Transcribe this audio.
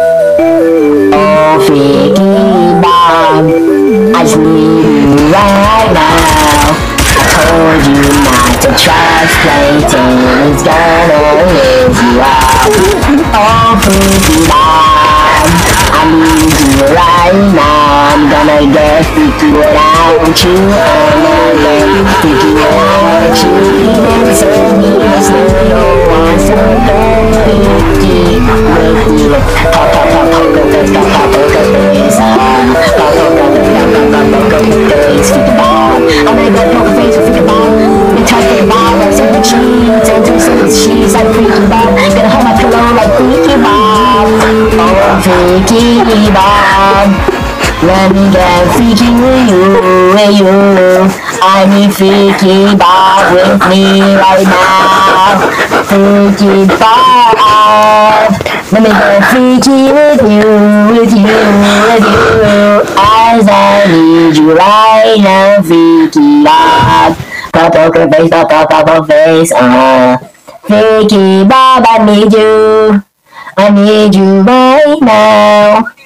Oh, Bob, I need you right now. I told you not to trust gonna you. Oh, I need you right now. I'm gonna. I'm gonna so, Freaky Bob. Let me get freaky with you, with you. I need freaky Bob with me right now. Freaky Bob. As I need you right now, freaky Bob. Pop poker face, pop pop face, uh. Freaky Bob, I need you. I need you right now.